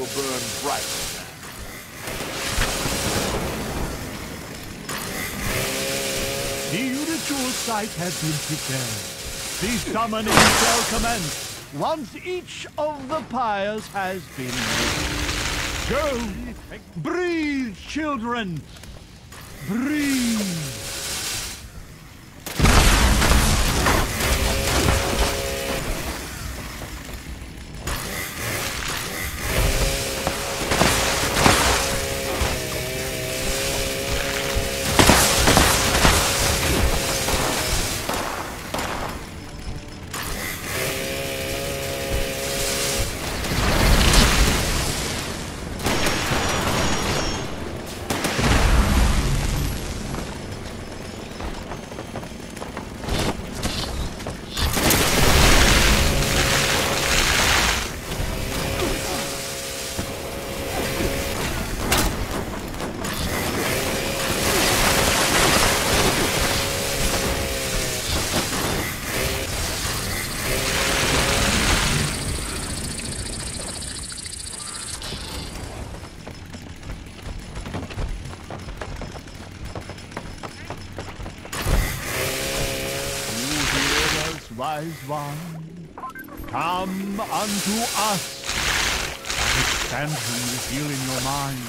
will burn bright. The ritual site has been prepared. The summoning shall commence once each of the pyres has been lit. Go! Breathe, children! Breathe! Wise one, come unto us. Understand when you feel in your mind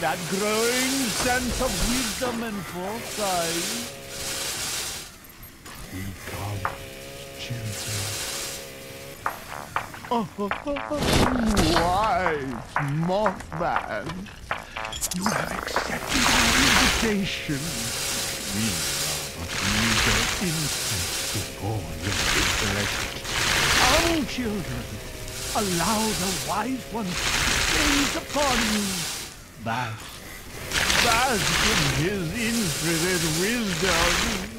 that growing sense of wisdom and foresight. He comes. Oh, wise Mothman, you have accepted our invitation. We are but meager infants before your Come, children, allow the wise one to gaze upon you. Bask, bask in his infinite wisdom.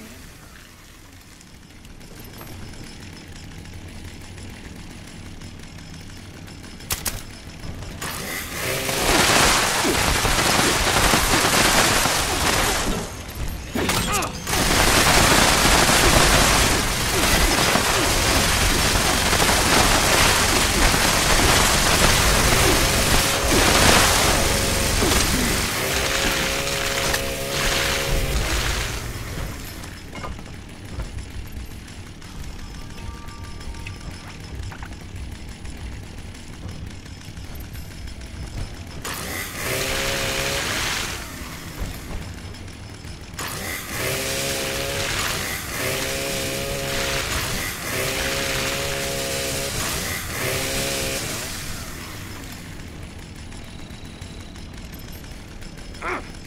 Ugh!